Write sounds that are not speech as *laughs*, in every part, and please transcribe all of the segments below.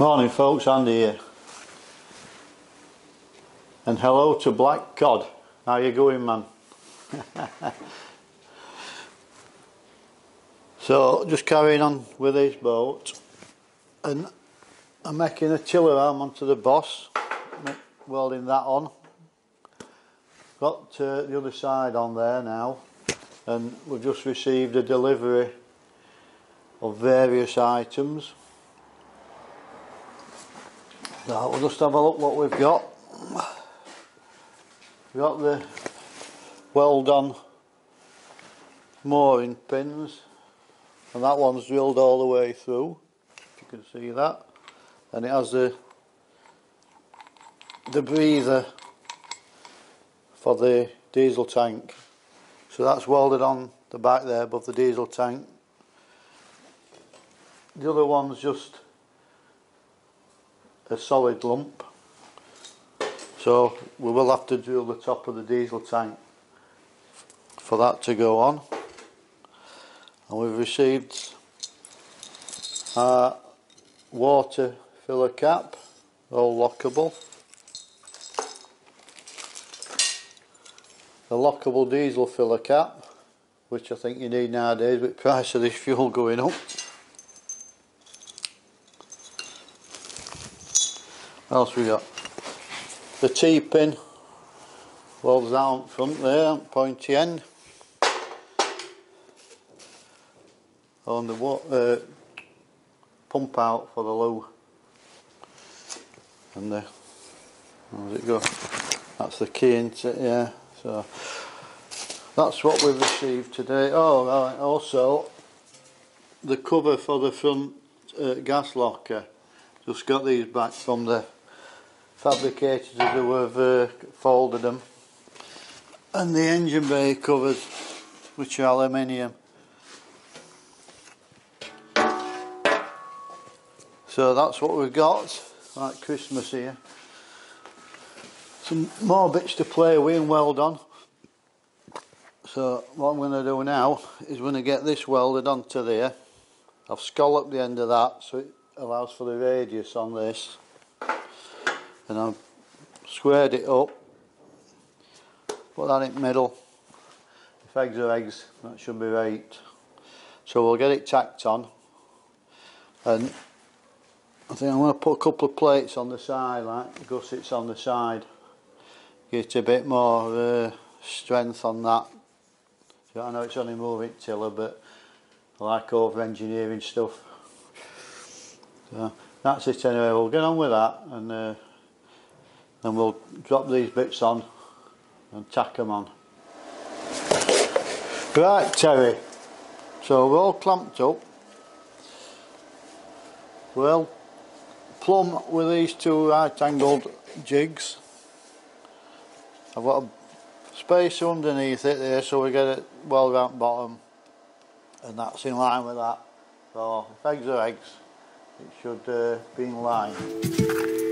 Morning folks, Andy here. And hello to Black Cod. How you going man? *laughs* so just carrying on with this boat and I'm making a tiller arm onto the boss, welding that on. Got uh, the other side on there now and we've just received a delivery of various items so we'll just have a look what we've got. We've got the well done mooring pins. And that one's drilled all the way through you can see that. And it has the the breather for the diesel tank. So that's welded on the back there above the diesel tank. The other one's just a solid lump. So we will have to drill the top of the diesel tank for that to go on. And we've received our water filler cap all lockable. The lockable diesel filler cap which I think you need nowadays with *laughs* price of this fuel going up Else we got? The T-pin welds down front there, pointy end. On the uh, pump out for the low. And the, does it go? That's the key into it, yeah. So that's what we've received today. Oh, right, also the cover for the front uh, gas locker. Just got these back from the fabricators who have uh, folded them and the engine bay covers which are aluminium. So that's what we've got like Christmas here. Some more bits to play with and weld on. So what I'm going to do now is going to get this welded onto there. I've scalloped the end of that so it allows for the radius on this and I've squared it up put that in the middle. If eggs are eggs that should be right so we'll get it tacked on. And I think I'm going to put a couple of plates on the side like gussets on the side. Get a bit more uh, strength on that. I know it's only moving tiller but I like over engineering stuff. So that's it anyway. We'll get on with that and uh, then we'll drop these bits on and tack them on. Right Terry, so we're all clamped up. Well, plumb with these two right angled jigs. I've got a space underneath it there so we get it well round bottom and that's in line with that. So if eggs are eggs, it should uh, be in line.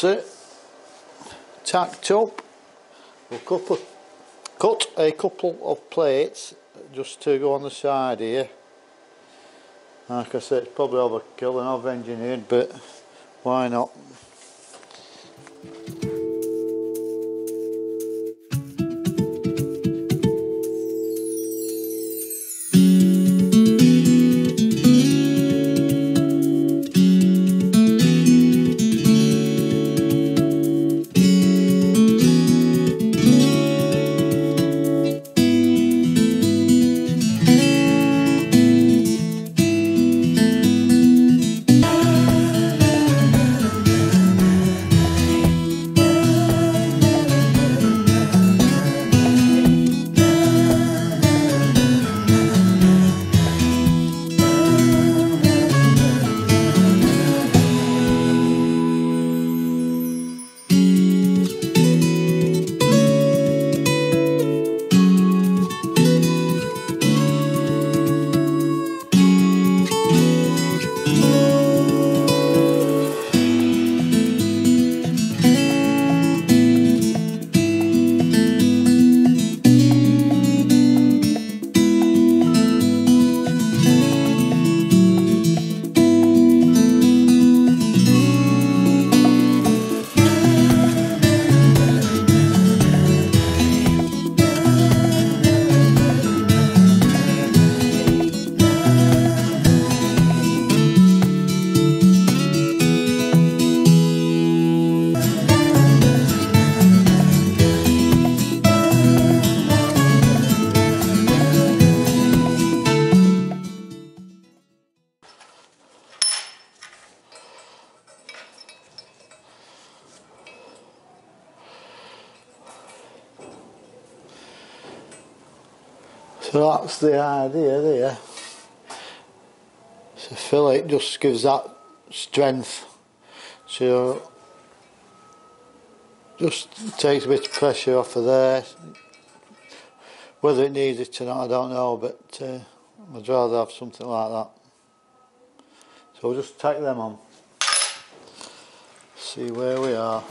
That's it tacked up we'll a, cut a couple of plates just to go on the side here. Like I said it's probably overkill and over engineered but why not So that's the idea there. So fillet just gives that strength. So just takes a bit of pressure off of there. Whether it needs it or not, I don't know, but uh, I'd rather have something like that. So we'll just tack them on. See where we are.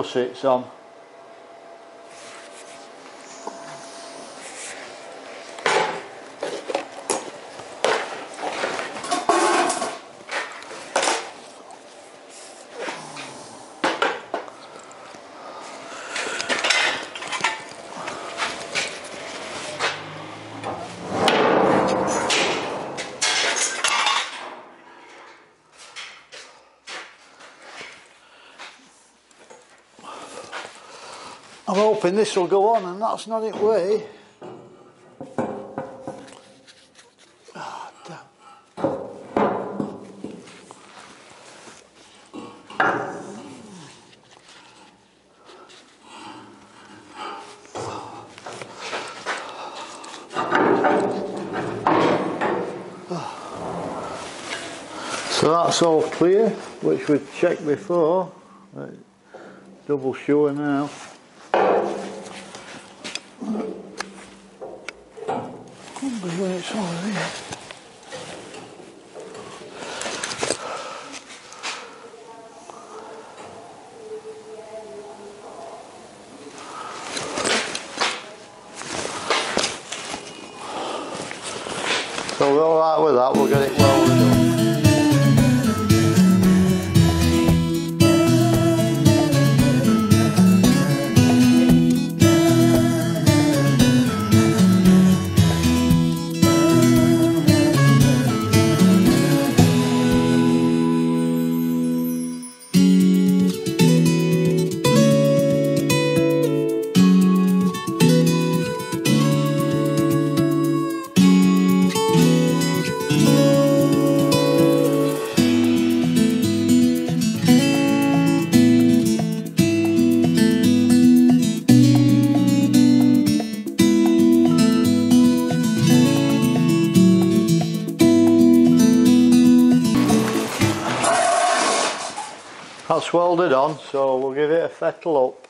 Gussets on. I'm hoping this will go on and that's not it way. Damn. So that's all clear, which we checked before. Double sure now. Wonder when it's over there. So we're alright with that, we'll get it That's welded on, so we'll give it a fettle up.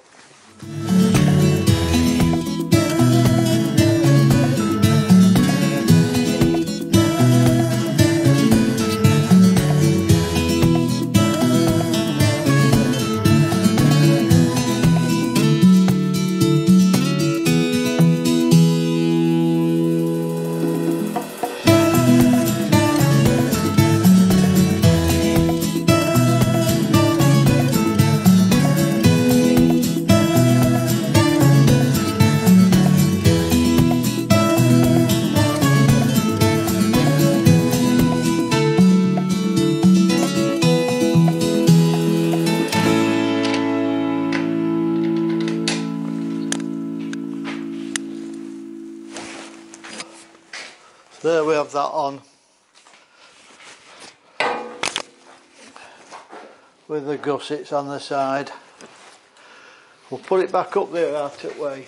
There we have that on. With the gussets on the side. We'll put it back up there out it way.